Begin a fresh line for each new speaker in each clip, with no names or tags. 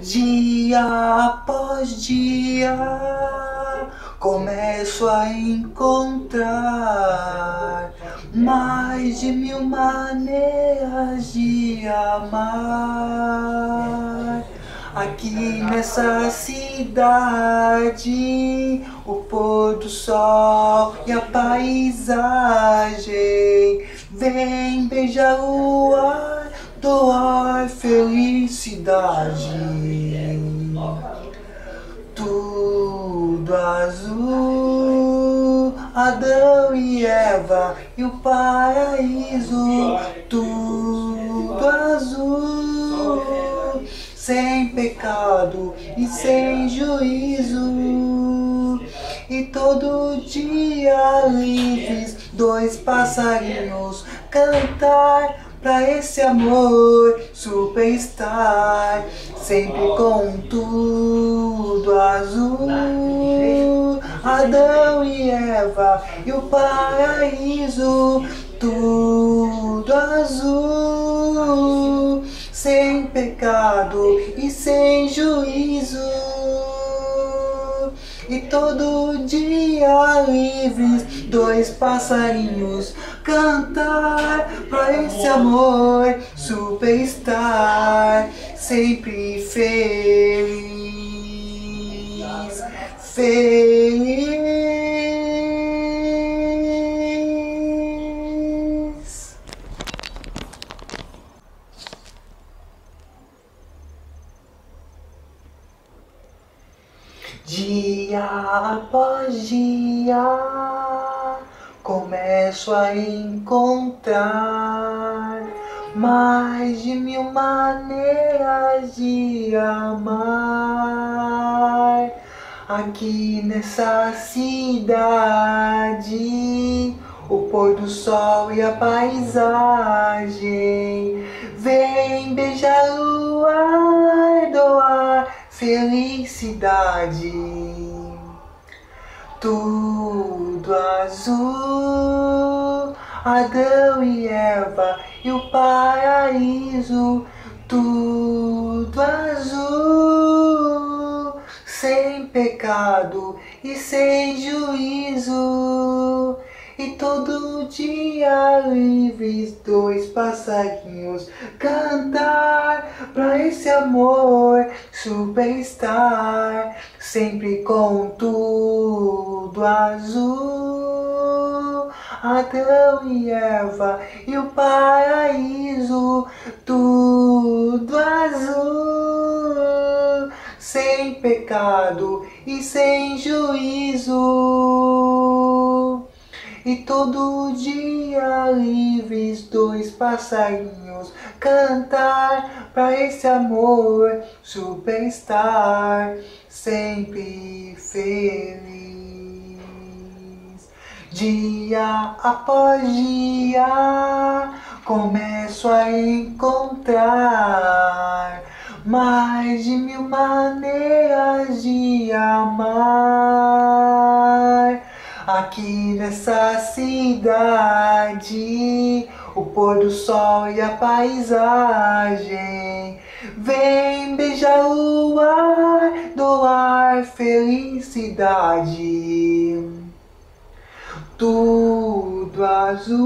Dia após dia começo a encontrar mais de mil maneiras de amar. Aqui nessa cidade, o pôr do sol e a paisagem vem beijar o ar, doar felicidade. Azul, Adão e Eva e o paraíso, tudo azul sem pecado e sem juízo. E todo dia livres, dois passarinhos cantar pra esse amor superstar, sempre com tudo azul. Adão e Eva e o paraíso, tudo azul sem pecado e sem juízo. E todo dia livres, dois passarinhos cantar pra esse amor superstar, sempre feliz, feliz. Dia após dia começo a encontrar mais de mil maneiras de amar. Aqui nessa cidade, o pôr do sol e a paisagem vem beijar o ar do ar felicidade. Tudo azul, Adão e Eva e o paraíso, tudo azul, sem pecado e sem juízo. E todo dia livres dois passarinhos cantar pra esse amor superstar, sempre com tudo azul. Adão e Eva e o paraíso, tudo azul, sem pecado e sem juízo. E todo dia livres dois passarinhos cantar pra esse amor superstar, sempre feliz. Dia após dia começo a encontrar mais de mil maneiras de amar. Aqui nessa cidade, o pôr do sol e a paisagem vem beijar o ar, doar felicidade. Tudo azul,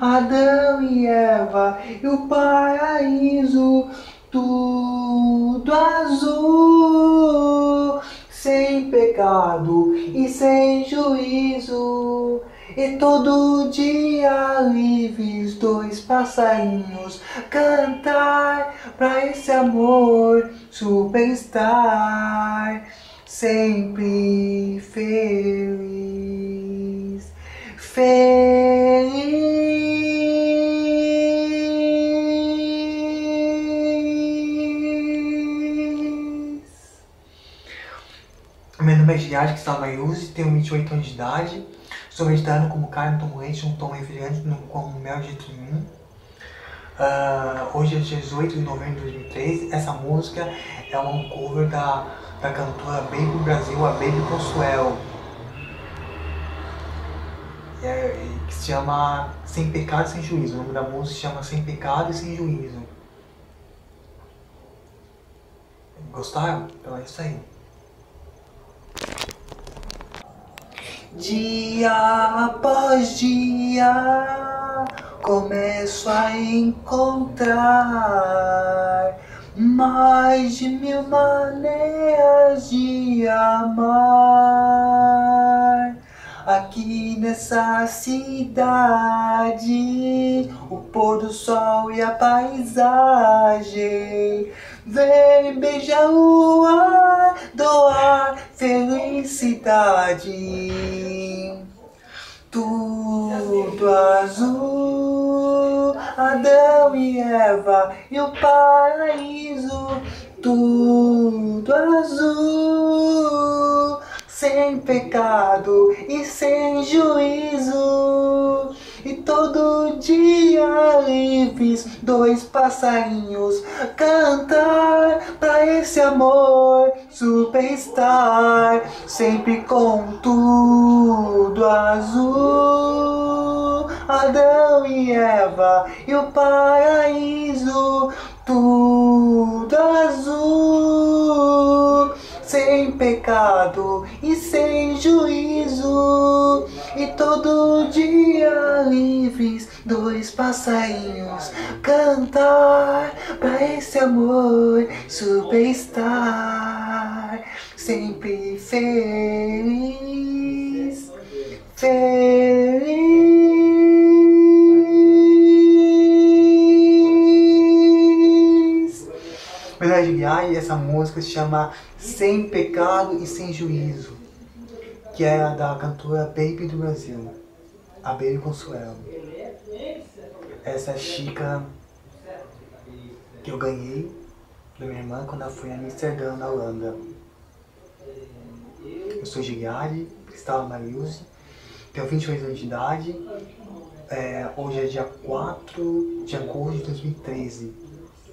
Adão e Eva e o paraíso, tudo azul sem pecado e sem juízo. E todo dia livres dois passarinhos cantar pra esse amor superstar, sempre feliz, feliz. Meu nome é está Use, tenho 28 anos de idade. Estou meditando como carne, tomo leite, um tomo refrigerante, não como mel de jeito nenhum. Ah, hoje é 18 de novembro de 2003. Essa música é um cover da, da cantora Baby Brasil, a Baby Consuelo. É, que se chama Sem Pecado e Sem Juízo. O nome da música se chama Sem Pecado e Sem Juízo. Gostaram? Então é isso aí. Dia após dia começo a encontrar mais de mil maneiras de amar. Aqui nessa cidade, o pôr do sol e a paisagem. Vem beijar o ar, doar felicidade. Tudo azul, Adão e Eva e o paraíso. Tudo azul, sem pecado e sem juízo. E todo dia livres, dois passarinhos cantar pra esse amor superstar, sempre com tudo azul. Adão e Eva e o paraíso, tudo azul, pecado e sem juízo. E todo dia livres, dois passarinhos cantar pra esse amor superstar, sempre feliz, feliz. Verdade, Guiai, essa música se chama Sem Pecado e Sem Juízo que é da cantora Baby do Brasil, a Baby Consuelo. Essa é a xícara que eu ganhei da minha irmã quando ela foi a Amsterdã, na Holanda. Eu sou Gigari, Cristal Mariuse, tenho 28 anos de idade. É, hoje é dia 4 de agosto de 2013.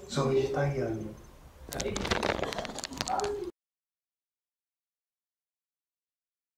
Sou vegetariano. Right.